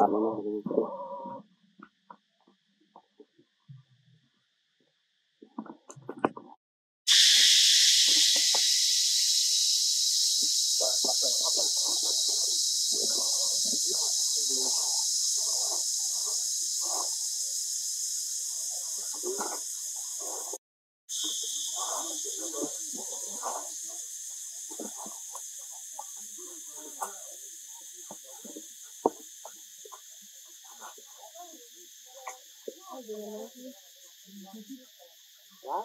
anlamına gitti. Thank you. Nah. Nah.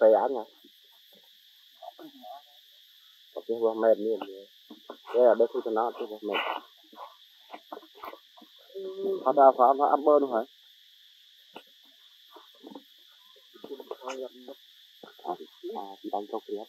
sayangnya tapi buah med ni ya ada tu kena tu buah med ada apa apa apa tu hai Ah, dan kau lihat.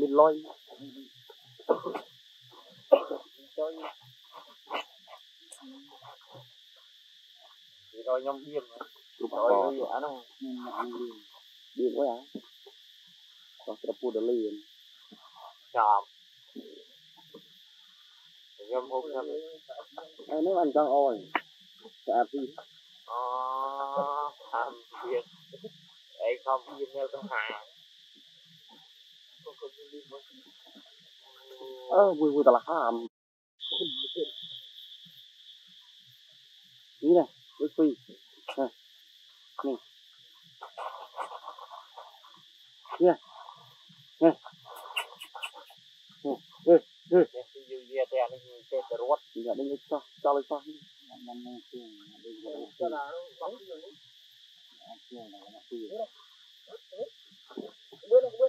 Mình lôi. rồi nhom Lúc rồi gì ăn không điên quá. Hả? Còn cái đập đờ liền. chòm nhom hôm nhom Ai nếu anh cho ôi Sẽ đi Ờ, làm việc Ê không im theo cái hàng Không có gì đi mất Ơ vui vui ta là hàm. Ní này Với phi. Nè Nè. Nè Nè. Nè Ê Ê Nên cho Cho lên cho Năm năm Cho. Là nó bóng rồi Tiền không quên Là quên Đấy, không có